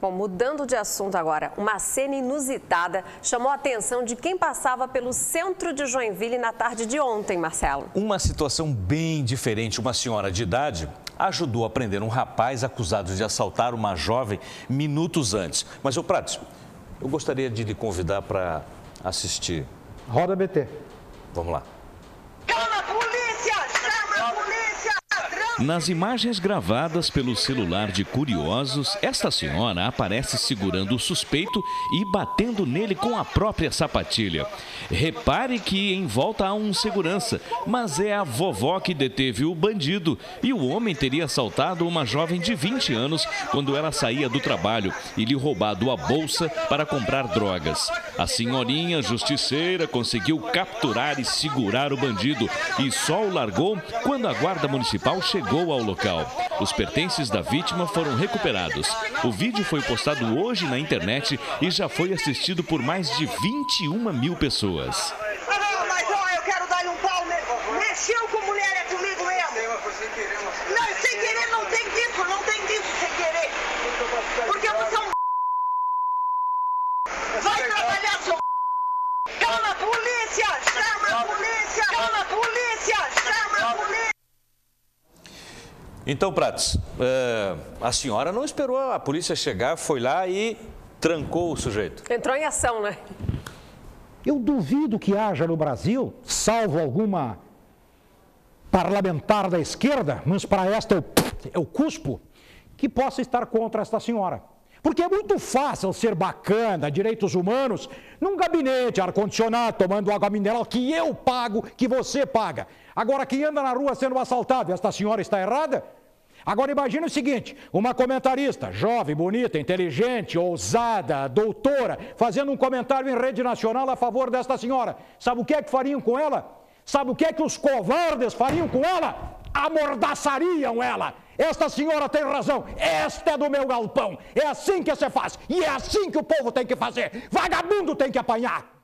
Bom, mudando de assunto agora, uma cena inusitada chamou a atenção de quem passava pelo centro de Joinville na tarde de ontem, Marcelo. Uma situação bem diferente. Uma senhora de idade ajudou a prender um rapaz acusado de assaltar uma jovem minutos antes. Mas, o Pratos, eu gostaria de lhe convidar para assistir. Roda BT. Vamos lá. Nas imagens gravadas pelo celular de curiosos, esta senhora aparece segurando o suspeito e batendo nele com a própria sapatilha. Repare que em volta há um segurança, mas é a vovó que deteve o bandido e o homem teria assaltado uma jovem de 20 anos quando ela saía do trabalho e lhe roubado a bolsa para comprar drogas. A senhorinha justiceira conseguiu capturar e segurar o bandido e só o largou quando a guarda municipal chegou ao local. Os pertences da vítima foram recuperados. O vídeo foi postado hoje na internet e já foi assistido por mais de 21 mil pessoas. Não, sem querer não tem disso, não tem disso sem querer. Porque você é um Vai trabalhar, seu Chama a polícia! Chama a polícia! Chama a polícia! Chama a polícia! Então, Prates, é, a senhora não esperou a polícia chegar, foi lá e trancou o sujeito. Entrou em ação, né? Eu duvido que haja no Brasil, salvo alguma parlamentar da esquerda, mas para esta eu, eu cuspo, que possa estar contra esta senhora. Porque é muito fácil ser bacana, direitos humanos, num gabinete ar-condicionado, tomando água mineral que eu pago, que você paga. Agora, quem anda na rua sendo assaltado, esta senhora está errada? Agora imagine o seguinte: uma comentarista, jovem, bonita, inteligente, ousada, doutora, fazendo um comentário em rede nacional a favor desta senhora. Sabe o que é que fariam com ela? Sabe o que é que os covardes fariam com ela? Amordaçariam ela. Esta senhora tem razão. Esta é do meu galpão. É assim que se faz. E é assim que o povo tem que fazer. Vagabundo tem que apanhar.